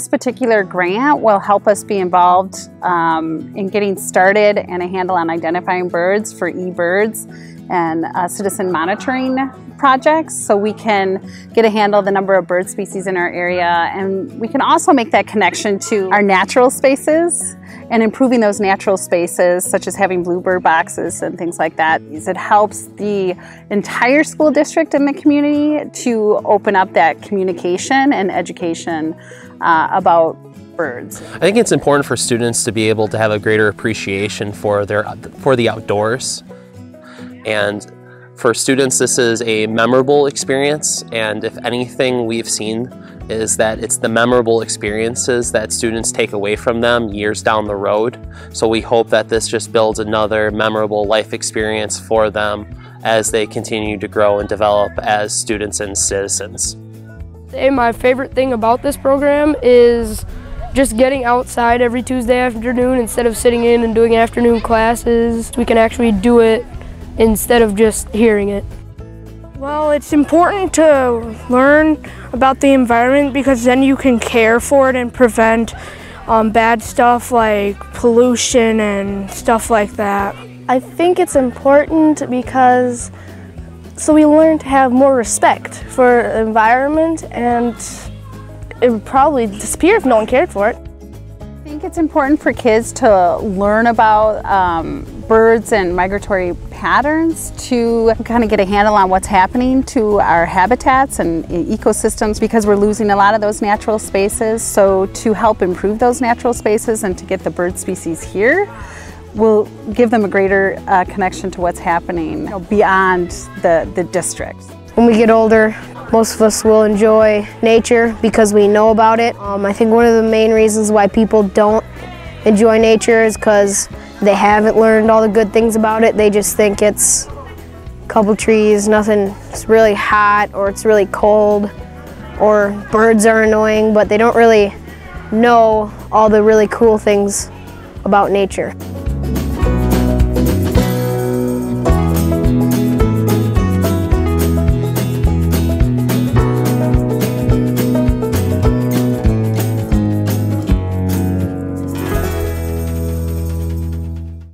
this particular grant will help us be involved um, in getting started and a handle on identifying birds for eBirds and uh, citizen monitoring projects so we can get a handle the number of bird species in our area. And we can also make that connection to our natural spaces and improving those natural spaces such as having bluebird boxes and things like that. It helps the entire school district and the community to open up that communication and education uh, about birds. I think it's important for students to be able to have a greater appreciation for their for the outdoors and for students, this is a memorable experience, and if anything we've seen is that it's the memorable experiences that students take away from them years down the road. So we hope that this just builds another memorable life experience for them as they continue to grow and develop as students and citizens. My favorite thing about this program is just getting outside every Tuesday afternoon instead of sitting in and doing afternoon classes. We can actually do it instead of just hearing it. Well, it's important to learn about the environment because then you can care for it and prevent um, bad stuff like pollution and stuff like that. I think it's important because so we learn to have more respect for the environment and it would probably disappear if no one cared for it. I think it's important for kids to learn about um, birds and migratory patterns to kind of get a handle on what's happening to our habitats and ecosystems because we're losing a lot of those natural spaces. So to help improve those natural spaces and to get the bird species here, will give them a greater uh, connection to what's happening you know, beyond the, the district. When we get older, most of us will enjoy nature because we know about it. Um, I think one of the main reasons why people don't enjoy nature is because they haven't learned all the good things about it. They just think it's a couple trees, nothing, it's really hot or it's really cold or birds are annoying, but they don't really know all the really cool things about nature.